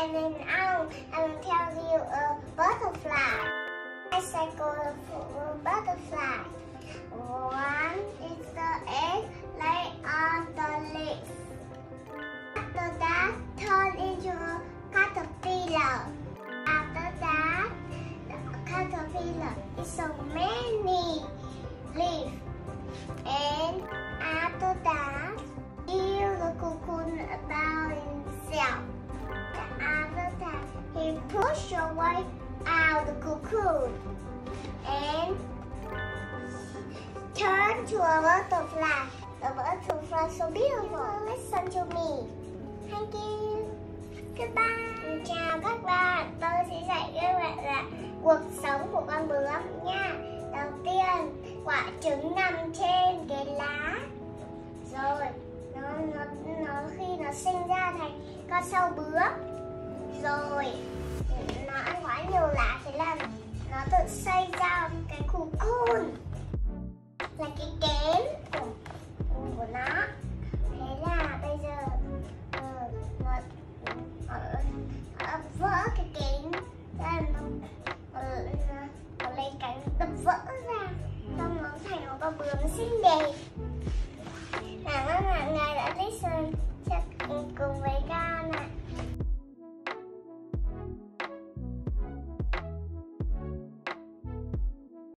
and then I will tell you a butterfly. I circle a butterfly. One is the egg lay on the leaf. After that, turn into a caterpillar. After that, the caterpillar is so many leaves. He push away out the cocoon and turn to a butterfly. The butterfly so beautiful. Listen to me. Thank you. Goodbye. Chào các bạn. Tôi sẽ dạy các bạn là cuộc sống của con bướm nha. Đầu tiên, quả trứng nằm trên cái lá. Rồi, nó nó nó khi nó sinh ra thành con sâu bướm. Rồi, nó ăn quá nhiều lá thế là nó tự xây ra cái cocoon là cái kén của, của nó. Thế là bây giờ uh, nó, nó, nó vỡ cái kén ra nó, nó, nó, nó lấy cánh đập vỡ ra. Xong nó thành một con bướm xinh đẹp. Là nó mọi đã listen cùng